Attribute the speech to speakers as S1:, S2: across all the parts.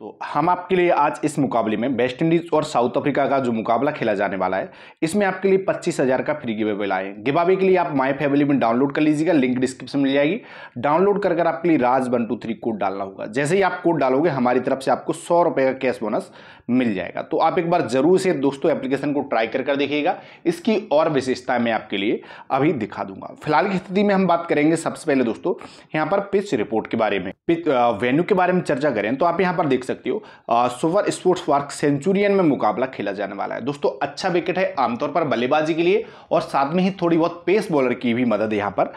S1: तो हम आपके लिए आज इस मुकाबले में वेस्ट इंडीज और साउथ अफ्रीका का जो मुकाबला खेला जाने वाला है, इसमें आपके लिए पच्चीस हज़ार का फ्री गिवे लाए। गिवावे के लिए आप माई फैमिली में डाउनलोड कर लीजिएगा लिंक डिस्क्रिप्शन मिल जाएगी। डाउनलोड कर कर आपके लिए Raj one two three code डालना होगा। जैसे ही आप कोड डालोगे, हमारी तरफ़ से आपको सौ रुपए का कैश बोनस मिल जाएगा। तो आप एक बार ज़रूर से दोस्तों एप्लीकेशन को ट्राई कर कर देखिएगा। इसकी और विशेषताएँ मैं आपके लिए अभी दिखा दूँगा। फ़िलहाल की स्थिति में हम बात करेंगे सबसे पहले दोस्तों, यहाँ पर पिच रिपोर्ट के बारे में। वेन्यू के बारे में चर्चा करें तो आप यहाँ पर देख सकते हो। सुपर स्पोर्ट्स पार्क सेंचुरियन में मुकाबला खेला जाने वाला है। दोस्तों अच्छा विकेट है आमतौर पर बल्लेबाजी के लिए और साथ में ही थोड़ी बहुत पेस बॉलर की भी मदद यहाँ पर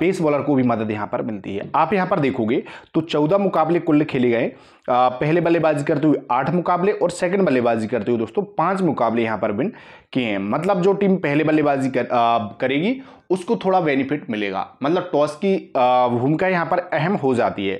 S1: पेस बॉलर को भी मदद यहाँ पर मिलती है। आप यहाँ पर देखोगे तो चौदह मुकाबले कुल खेले गए। पहले बल्लेबाजी करते हुए आठ मुकाबले और सेकंड बल्लेबाजी करते हुए दोस्तों पाँच मुकाबले यहाँ पर विन किए हैं। मतलब जो टीम पहले बल्लेबाजी कर, करेगी उसको थोड़ा बेनिफिट मिलेगा। मतलब टॉस की भूमिका यहाँ पर अहम हो जाती है।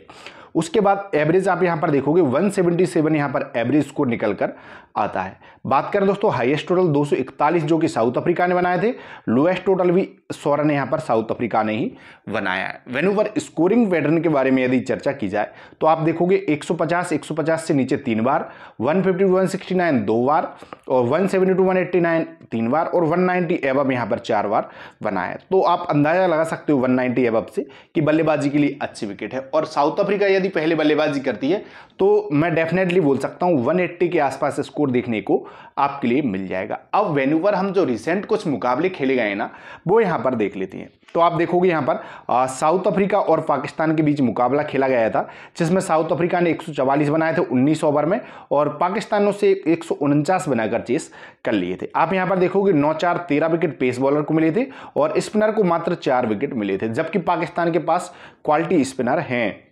S1: उसके बाद एवरेज आप यहाँ पर देखोगे 177 यहाँ पर एवरेज स्कोर निकल कर आता है। बात करें दोस्तों हाईएस्ट टोटल 241 जो कि साउथ अफ्रीका ने बनाए थे लोएस्ट टोटल भी सौ रन यहाँ पर साउथ अफ्रीका ने ही बनाया है। वेन स्कोरिंग पैटर्न के बारे में यदि चर्चा की जाए तो आप देखोगे 150 150 से नीचे तीन बार 150 169 दो बार, और 170 टू 189 तीन बार, और 190 एबब यहाँ पर चार बार बनाया है। तो आप अंदाज़ा लगा सकते हो 190 एबब से कि बल्लेबाजी के लिए अच्छी विकेट है। और साउथ अफ्रीका यदि पहले बल्लेबाजी करती है तो मैं डेफिनेटली बोल सकता हूँ 180 के आसपास स्कोर देखने को आपके लिए मिल जाएगा। अब वेन्यू पर हम जो रिसेंट कुछ मुकाबले खेले गए ना, वो यहाँ पर देख लेते हैं। तो आप देखोगे यहाँ पर साउथ अफ्रीका और पाकिस्तान के बीच मुकाबला खेला गया था, जिसमें साउथ अफ्रीका ने 144 बनाए थे 19 ओवर में, और पाकिस्तान ने उसे एक बनाकर चेस कर लिए थे। आप यहाँ पर देखोगे नौ चार तेरह विकेट पेस बॉलर को मिले थे, और स्पिनर को मात्र चार विकेट मिले थे, जबकि पाकिस्तान के पास क्वालिटी स्पिनर हैं।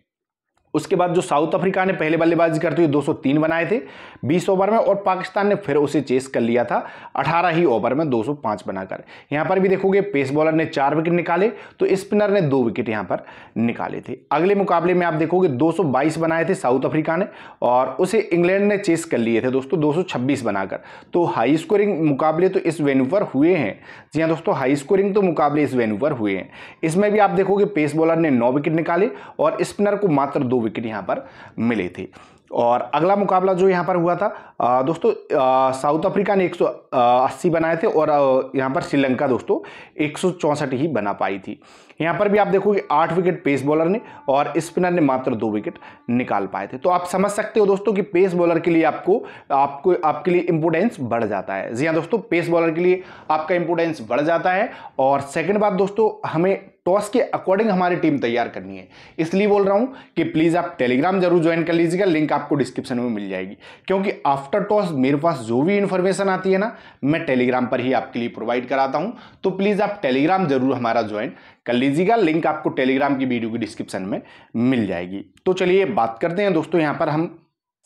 S1: उसके बाद जो साउथ अफ्रीका ने पहले बल्लेबाजी करते हुए 203 बनाए थे 20 ओवर में, और पाकिस्तान ने फिर उसे चेस कर लिया था 18 ही ओवर में 205 बनाकर। यहाँ पर भी देखोगे, पेस बॉलर ने चार विकेट निकाले तो स्पिनर ने दो विकेट यहाँ पर निकाले थे। अगले मुकाबले में आप देखोगे 222 बनाए थे साउथ अफ्रीका ने, और उसे इंग्लैंड ने चेस कर लिए थे दोस्तों, दो सौ छब्बीस बनाकर। तो हाई स्कोरिंग मुकाबले तो इस वेन्यू पर हुए हैं। जी हाँ दोस्तों, हाई स्कोरिंग तो मुकाबले इस वेन्यू पर हुए हैं। इसमें भी आप देखोगे, पेस बॉलर ने नौ विकेट निकाले, और स्पिनर को मात्र दो विकेट यहाँ पर मिले थे। और अगला मुकाबला जो यहाँ पर हुआ था दोस्तों साउथ अफ्रीका ने 180 बनाए थे और यहाँ पर श्रीलंका दोस्तों, एक ही बना पाई थी। यहाँ पर भी आप देखोगे आठ विकेट पेस बॉलर ने और स्पिनर ने मात्र दो विकेट निकाल पाए थे। तो आप समझ सकते हो दोस्तों कि पेस बॉलर के लिए आपको आपको, आपके लिए इंपोर्टेंस बढ़ जाता है। जी हाँ दोस्तों पेस बॉलर के लिए आपका इंपोर्टेंस बढ़ जाता है। और सेकेंड बात दोस्तों, हमें टॉस के अकॉर्डिंग हमारी टीम तैयार करनी है। इसलिए बोल रहा हूँ कि प्लीज़ आप टेलीग्राम ज़रूर ज्वाइन कर लीजिएगा लिंक आपको डिस्क्रिप्शन में मिल जाएगी। क्योंकि आफ्टर टॉस मेरे पास जो भी इंफॉर्मेशन आती है ना, मैं टेलीग्राम पर ही आपके लिए प्रोवाइड कराता हूँ। तो प्लीज़ आप टेलीग्राम ज़रूर हमारा ज्वाइन कर लीजिएगा लिंक आपको टेलीग्राम की वीडियो की डिस्क्रिप्शन में मिल जाएगी। तो चलिए बात करते हैं दोस्तों, यहाँ पर हम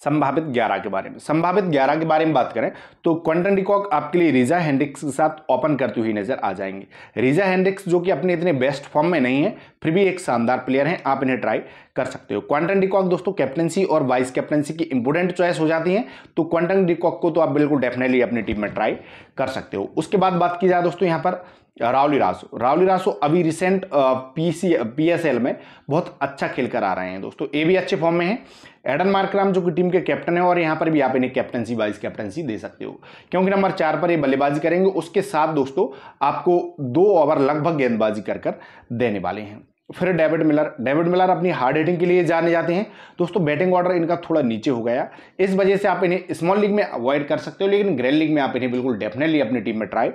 S1: संभावित ग्यारह के बारे में। संभावित ग्यारह के बारे में बात करें तो क्वेंटन डिकॉक आपके लिए रिजा हेंड्रिक्स के साथ ओपन करती हुई नज़र आ जाएँगे। रिजा हेंड्रिक्स जो कि अपने इतने बेस्ट फॉर्म में नहीं है, फिर भी एक शानदार प्लेयर हैं, आप इन्हें ट्राई कर सकते हो। क्वांटन डिकॉक दोस्तों कैप्टनसी और वाइस कैप्टनसी की इंपोर्टेंट चॉइस हो जाती है। तो क्वांटन डिकॉक को तो आप बिल्कुल डेफिनेटली अपनी टीम में ट्राई कर सकते हो। उसके बाद बात की जाए दोस्तों यहाँ पर रावली रासो रावली रासो अभी रिसेंट पीसी पीएसएल में बहुत अच्छा खेल कर आ रहे हैं दोस्तों। ये भी अच्छे फॉर्म में है। एडन मार्कराम जो कि टीम के कैप्टन है, और यहाँ पर भी आप इन्हें कैप्टनसी वाइस कैप्टनसी दे सकते हो। क्योंकि नंबर चार पर ये बल्लेबाजी करेंगे, उसके साथ दोस्तों आपको दो ओवर लगभग गेंदबाजी कर कर देने वाले हैं। फिर डेविड मिलर डेविड मिलर अपनी हार्ड हिटिंग के लिए जाने जाते हैं। दोस्तों, बैटिंग ऑर्डर इनका थोड़ा नीचे हो गया। इस वजह से आप इन्हें स्मॉल लीग में अवॉइड कर सकते हो, लेकिन ग्रैंड लीग में आप इन्हें बिल्कुल डेफिनेटली अपनी टीम में ट्राई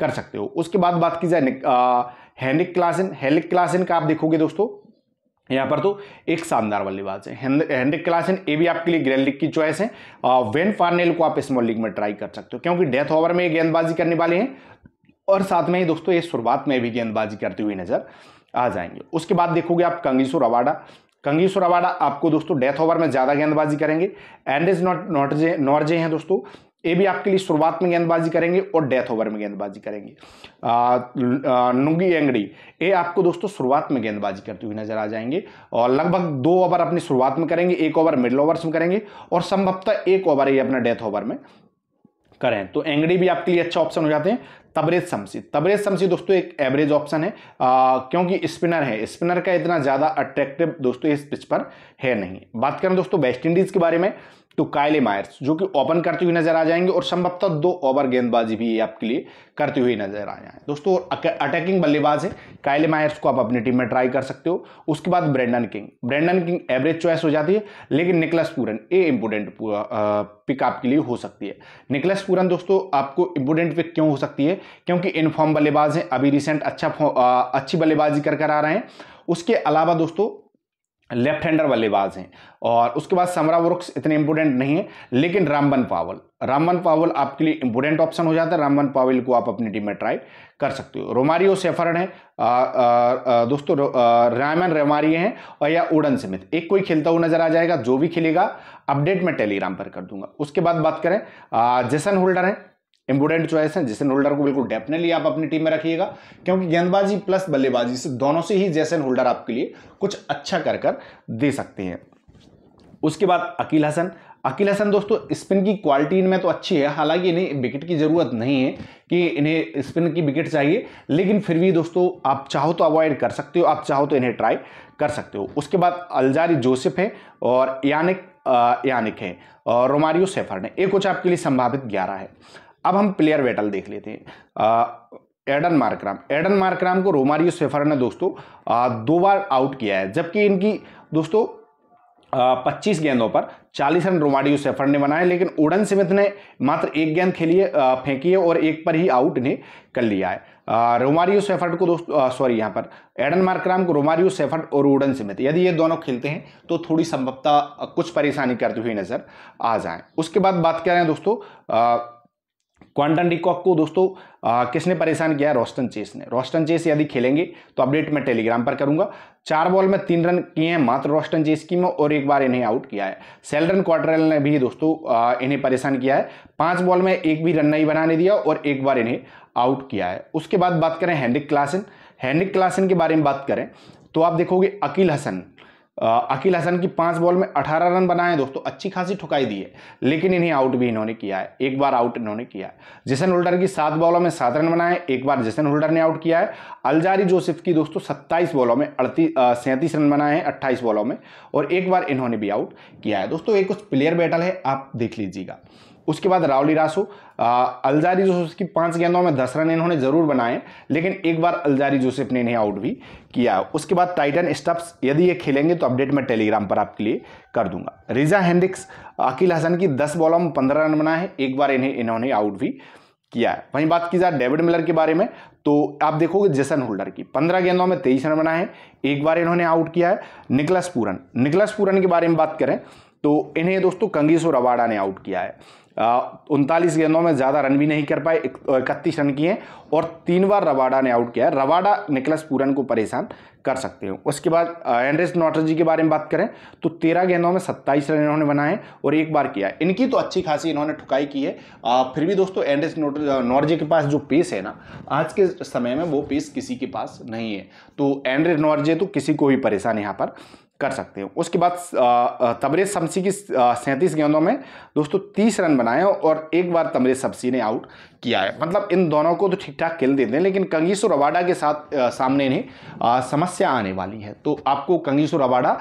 S1: कर सकते हो। उसके बाद बात की जाए हैंडिक क्लासन हेलिक क्लासन का आप देखोगे दोस्तों, यहाँ पर तो एक शानदार बल्लेबाज है। हेनरिक क्लासन ये भी आपके लिए ग्रैंड लीग की चॉइस है। वेन फार्नेल को आप स्मॉल लीग में ट्राई कर सकते हो, क्योंकि डेथ ओवर में गेंदबाजी करने वाले हैं। और साथ में ही दोस्तों, ये शुरुआत में भी गेंदबाजी करते हुए नज़र आ जाएँगे। उसके बाद देखोगे आप कंगीसुर अवाडा। कंगीसुर अवाडा आपको दोस्तों डेथ ओवर में ज़्यादा गेंदबाजी करेंगे। एंडेज नॉट नॉर्जे नॉर्जे हैं दोस्तों, ये भी आपके लिए शुरुआत में गेंदबाजी करेंगे और डेथ ओवर में गेंदबाजी करेंगे। नुंगी एंगड़ी, ये आपको दोस्तों शुरुआत में गेंदबाजी करते हुए नज़र आ जाएँगे। और लगभग दो ओवर अपनी शुरुआत में करेंगे, एक ओवर मिडल ओवर्स में करेंगे और संभवतः एक ओवर ही अपना डेथ ओवर में करें। तो एंगड़ी भी आपके लिए अच्छा ऑप्शन हो जाते हैं। तबरेज शमसी। तबरेज शमसी दोस्तों एक एवरेज ऑप्शन है। आ, क्योंकि स्पिनर है। स्पिनर का इतना ज़्यादा अट्रैक्टिव दोस्तों इस पिच पर है नहीं। बात करें दोस्तों वेस्ट इंडीज़ के बारे में तो कायले मायर्स जो कि ओपन करते हुए नज़र आ जाएँगे और संभवतः दो ओवर गेंदबाजी भी आपके लिए करते हुए नज़र आ जाए दोस्तों अटैकिंग बल्लेबाज है। कायले मायर्स को आप अपनी टीम में ट्राई कर सकते हो। उसके बाद Brendon King Brendon King average choice हो जाती है, लेकिन Nicholas Pooran a important pick आपके लिए हो सकती है। निकलस पूरन दोस्तों, आपको इंपोर्टेंट पिक क्यों हो सकती है? क्योंकि इनफॉर्म बल्लेबाज हैं, अभी रिसेंट अच्छा अच्छी बल्लेबाजी कर कर आ रहे हैं। उसके अलावा, दोस्तों लेफ़्ट हैंडर बल्लेबाज हैं। और उसके बाद समरा वरुक्स इतने इंपोर्टेंट नहीं है, लेकिन रामबन पावल। रामबन पावल आपके लिए इंपोर्टेंट ऑप्शन हो जाता है। रामबन पावल को आप अपनी टीम में ट्राई कर सकते हो। रोमारियो सेफरन है। दोस्तों रायमन रेमारियो हैं और या उडन स्मिथ। एक कोई खेलता हुआ नज़र आ जाएगा, जो भी खेलेगा अपडेट मैं टेलीग्राम पर कर दूँगा। उसके बाद बात करें जेसन होल्डर है। इंपोर्टेंट चॉइस है जैसन होल्डर को बिल्कुल डेफिनेटली आप अपनी टीम में रखिएगा, क्योंकि गेंदबाजी प्लस बल्लेबाजी से दोनों से ही जैसन होल्डर आपके लिए कुछ अच्छा कर कर दे सकते हैं। उसके बाद अकील हसन। अकील हसन दोस्तों, स्पिन की क्वालिटी इनमें तो अच्छी है, हालाँकि इन्हें विकेट की ज़रूरत नहीं है कि इन्हें स्पिन की विकेट चाहिए, लेकिन फिर भी दोस्तों, आप चाहो तो अवॉइड कर सकते हो, आप चाहो तो इन्हें ट्राई कर सकते हो। उसके बाद अलजारी जोसेफ है और यानिक यानिक है और रोमारियो सेफर ने एक कुछ आपके लिए संभावित ग्यारह है। अब हम प्लेयर बैटल देख लेते हैं। एडन मार्कराम एडन मार्कराम को रोमारियो सेफर ने दोस्तों दो बार आउट किया है। जबकि इनकी, दोस्तों पच्चीस गेंदों पर 40 रन रोमारियो सेफर ने बनाए, लेकिन उड़न स्मिथ ने मात्र एक गेंद खेली है फेंकी है और एक पर ही आउट इन्हें कर लिया है। रोमारियो सेफर्ट को दोस्तों सॉरी यहाँ पर। एडन मार्कराम को रोमारियो सेफर्ट और उड़न स्मिथ यदि ये दोनों खेलते हैं तो थोड़ी संभवता कुछ परेशानी करते हुए नज़र आ जाए। उसके बाद बात करें दोस्तों क्वांटन डिकॉक को दोस्तों आ, किसने परेशान किया है? रोस्टन चेस ने। रोस्टन चेस यदि खेलेंगे तो अपडेट मैं टेलीग्राम पर करूँगा। चार बॉल में तीन रन किए हैं मात्र रोस्टन चेस की में और एक बार इन्हें आउट किया है। सेल्डन क्वार्टरल ने भी दोस्तों आ, इन्हें परेशान किया है। पाँच बॉल में एक भी रन नहीं बनाने दिया और एक बार इन्हें आउट किया है। उसके बाद बात करें हैंडिक क्लासन। हैंडिक क्लासन के बारे में बात करें तो आप देखोगे अकील हसन अकील हसन की पाँच बॉल में अठारह रन बनाए दोस्तों, अच्छी खासी ठुकाई दी है, लेकिन इन्हें आउट भी इन्होंने किया है, एक बार आउट इन्होंने किया है। जिसन होल्डर की सात बॉलों में सात रन बनाए, एक बार जिसन होल्डर ने आउट किया है। अलजारी जोसेफ की दोस्तों सत्ताईस बॉलों में अड़तीस सैंतीस रन बनाए हैं, अट्ठाईस बॉलों में, और एक बार इन्होंने भी आउट किया है। दोस्तों, एक कुछ प्लेयर बैटल है, आप देख लीजिएगा। उसके बाद रावली रासो। अलजारी जोसेफ की पाँच गेंदों में दस रन इन्होंने ज़रूर बनाए, लेकिन एक बार अलजारी जोसेफ ने इन्हें आउट भी किया। उसके बाद टाइटन स्टप्स यदि ये खेलेंगे तो अपडेट मैं टेलीग्राम पर आपके लिए कर दूँगा। रिजा हेंडिक्स अकील हसन की दस बॉलों में पंद्रह रन बनाए हैं, एक बार इन्हें, इन्होंने आउट भी किया है। वहीं बात की जाए डेविड मिलर के बारे में तो आप देखोगे जेसन होल्डर की पंद्रह गेंदों में तेईस रन बनाए हैं, एक बार इन्होंने आउट किया है। निकलस पूरन निकलस पूरन के बारे में बात करें तो इन्हें दोस्तों कंगीसो रवाडा ने आउट किया है। उनतालीस गेंदों में ज़्यादा रन भी नहीं कर पाए इकतीस रन किए और तीन बार रवाडा ने आउट किया है। रवाडा निकलस पूरन को परेशान कर सकते हो। उसके बाद एंड्रेस नॉटर्जी के बारे में बात करें तो तेरह गेंदों में सत्ताईस रन इन्होंने बनाए और एक बार किया इनकी तो अच्छी खासी इन्होंने ठुकाई की है। आ, फिर भी दोस्तों एंड्रेस नॉर्जे के पास जो पेस है ना आज के समय में वो पेस किसी के पास नहीं है। तो एंड्रेस नॉर्जे तो किसी को भी परेशान यहाँ पर। कर सकते हो। उसके बाद तबरेज शमसी की सैंतीस गेंदों में दोस्तों तीस रन बनाए और एक बार तबरेज शमसी ने आउट किया है। मतलब इन दोनों को तो ठीक ठाक खेल देते हैं, लेकिन कंगीसो रवाडा के साथ सामने इन्हें समस्या आने वाली है। तो आपको कंगीसो रवाडा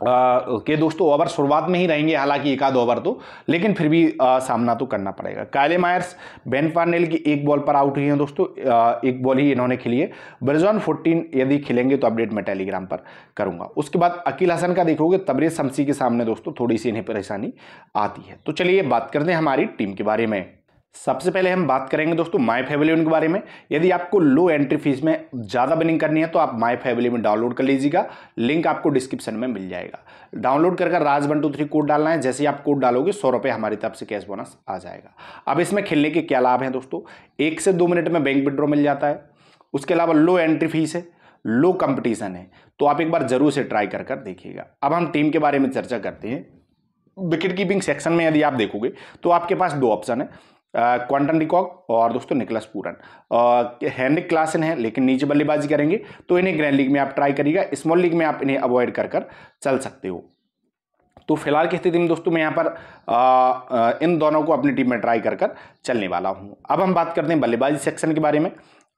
S1: के दोस्तों ओवर शुरुआत में ही रहेंगे हालाँकि एक आध ओवर तो लेकिन फिर भी आ, सामना तो करना पड़ेगा। कायले मायर्स बेन फार्नेल की एक बॉल पर आउट हुई हैं दोस्तों आ, एक बॉल ही इन्होंने खेली है। ब्रिजॉन फोर्टीन यदि खेलेंगे तो अपडेट मैं टेलीग्राम पर करूँगा। उसके बाद अकील हसन का देखोगे तबरेज शमसी के सामने दोस्तों थोड़ी सी इन्हें परेशानी आती है। तो चलिए बात करते हैं हमारी टीम के बारे में। सबसे पहले हम बात करेंगे दोस्तों माई फेवलियन के बारे में। यदि आपको लो एंट्री फ़ीस में ज़्यादा बिनिंग करनी है तो आप माई फेवलियन डाउनलोड कर लीजिएगा। लिंक आपको डिस्क्रिप्शन में मिल जाएगा। डाउनलोड कर Raj one, two three code डालना है। जैसे ही आप कोड डालोगे, सौ रुपये हमारी तरफ़ से कैश बोनस आ जाएगा। अब इसमें खेलने के क्या लाभ हैं दोस्तों? एक से दो मिनट में बैंक विड्रॉ मिल जाता है। उसके अलावा लो एंट्री फ़ीस है लो कंपटीशन है। तो आप एक बार ज़रूर से ट्राई कर कर देखिएगा। अब हम टीम के बारे में चर्चा करते हैं। विकेट कीपिंग सेक्शन में यदि आप देखोगे तो आपके पास दो ऑप्शन है। क्वांटन रिकॉक और दोस्तों निकलस पूरन। हैंडिक क्लासन है लेकिन नीचे बल्लेबाजी करेंगे तो इन्हें ग्रैंड लीग में आप ट्राई करिएगा स्मॉल लीग में आप इन्हें अवॉइड कर कर चल सकते हो। तो फ़िलहाल की स्थिति में दोस्तों मैं यहाँ पर आ, इन दोनों को अपनी टीम में ट्राई कर कर चलने वाला हूँ। अब हम बात करते हैं बल्लेबाजी सेक्शन के बारे में।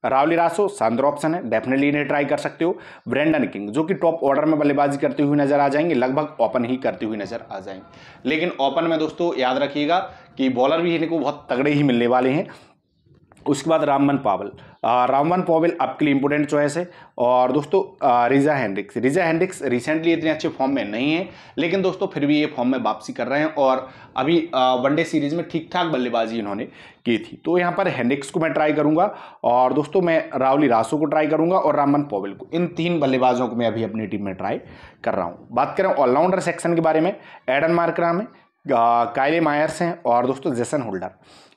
S1: रावली रासो शानदार ऑप्शन है डेफिनेटली इन्हें ट्राई कर सकते हो। ब्रेंडन किंग जो कि टॉप ऑर्डर में बल्लेबाजी करते हुए नज़र आ जाएँगे, लगभग ओपन ही करते हुए नज़र आ जाएँगे। लेकिन ओपन में दोस्तों, याद रखिएगा कि बॉलर भी इनको बहुत तगड़े ही मिलने वाले हैं। उसके बाद रामवन पावल। रामवन पावल आपके लिए इंपोर्टेंट चॉइस है। और दोस्तों Reeza Hendricks Reeza Hendricks recently इतने अच्छे फॉर्म में नहीं है, लेकिन दोस्तों, फिर भी ये फॉर्म में वापसी कर रहे हैं और अभी वनडे सीरीज़ में ठीक ठाक बल्लेबाजी इन्होंने की थी। तो यहाँ पर हैंड्रिक्स को मैं ट्राई करूँगा और दोस्तों, मैं रावली रासो को ट्राई करूँगा और रामन पॉवल को। इन तीन बल्लेबाजों को मैं अभी अपनी टीम में ट्राई कर रहा हूँ। बात करें ऑलराउंडर सेक्शन के बारे में एडन मार्करा में कायले मायर्स हैं और दोस्तों जेसन होल्डर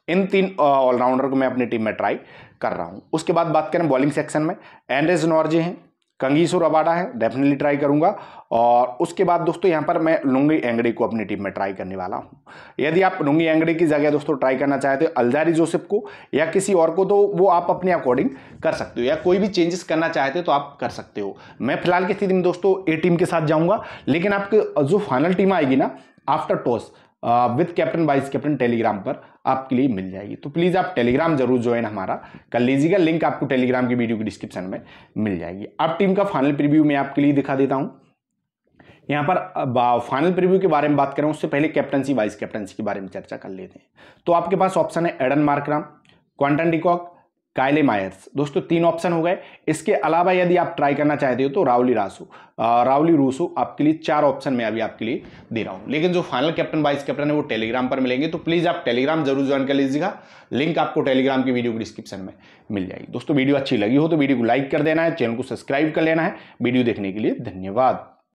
S1: इन तीन ऑलराउंडर को मैं अपनी टीम में ट्राई कर रहा हूँ। उसके बाद बात करें बॉलिंग सेक्शन में। एंड्रेज नॉर्जे हैं कंगीसुर अबाडा है डेफिनेटली ट्राई करूँगा। और उसके बाद दोस्तों यहाँ पर मैं लुंगी एंगड़ी को अपनी टीम में ट्राई करने वाला हूँ। यदि आप लुंगी एंगड़ी की जगह दोस्तों ट्राई करना चाहते हो अलजारी जोसेफ को या किसी और को तो वो आप अपने अकॉर्डिंग कर सकते हो। या कोई भी चेंजेस करना चाहते हो तो आप कर सकते हो। मैं फ़िलहाल की स्थिति में दोस्तों ए टीम के साथ जाऊँगा, लेकिन आपकी जो फाइनल टीम आएगी ना after toss with captain vice captain Telegram पर आपके लिए मिल जाएगी। तो प्लीज़ आप टेलीग्राम ज़रूर ज्वाइन हमारा। कर लीजिएगा लिंक आपको टेलीग्राम की वीडियो की डिस्क्रिप्शन में मिल जाएगी। अब टीम का फाइनल प्रीव्यू मैं आपके लिए दिखा देता हूँ। यहाँ पर फाइनल प्रीव्यू के बारे में बात करें, उससे पहले कैप्टनसी वाइस कैप्टनसी के बारे में चर्चा कर लेते हैं। तो आपके पास ऑप्शन है Aiden Markram Quinton de Kock Kyle Mayers. दोस्तों, तीन ऑप्शन हो गए। इसके अलावा यदि आप ट्राई करना चाहते हो तो रावली रासू। रावली रूसो आपके लिए चार ऑप्शन मैं अभी आपके लिए दे रहा हूँ। लेकिन जो फाइनल कैप्टन वाइस कैप्टन है, वो टेलीग्राम पर मिलेंगे। तो प्लीज़ आप टेलीग्राम ज़रूर ज्वाइन कर लीजिएगा। लिंक आपको टेलीग्राम की वीडियो डिस्क्रिप्शन में मिल जाएगी। दोस्तों वीडियो अच्छी लगी हो तो वीडियो को लाइक कर देना है चैनल को सब्सक्राइब कर लेना है। वीडियो देखने के लिए धन्यवाद।